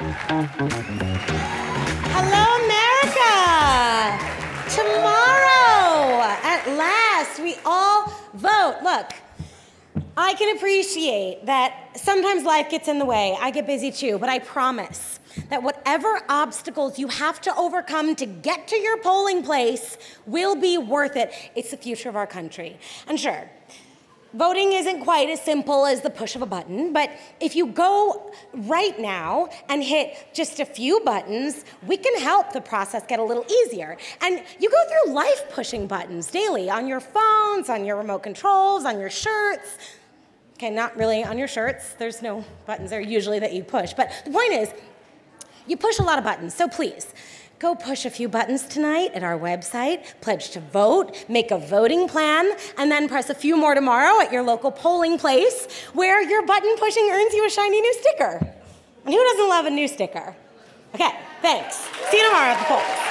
Hello, America! Tomorrow, at last, we all vote. Look, I can appreciate that sometimes life gets in the way. I get busy too, but I promise that whatever obstacles you have to overcome to get to your polling place will be worth it. It's the future of our country. And sure, Voting isn't quite as simple as the push of a button, but if you go right now and hit just a few buttons, we can help the process get a little easier. And you go through life pushing buttons daily on your phones, on your remote controls, on your shirts. Okay, not really on your shirts. There's no buttons there usually that you push. But the point is, you push a lot of buttons, so please Go push a few buttons tonight at our website, pledge to vote, make a voting plan, and then press a few more tomorrow at your local polling place where your button pushing earns you a shiny new sticker. And who doesn't love a new sticker? Okay, thanks. See you tomorrow at the polls.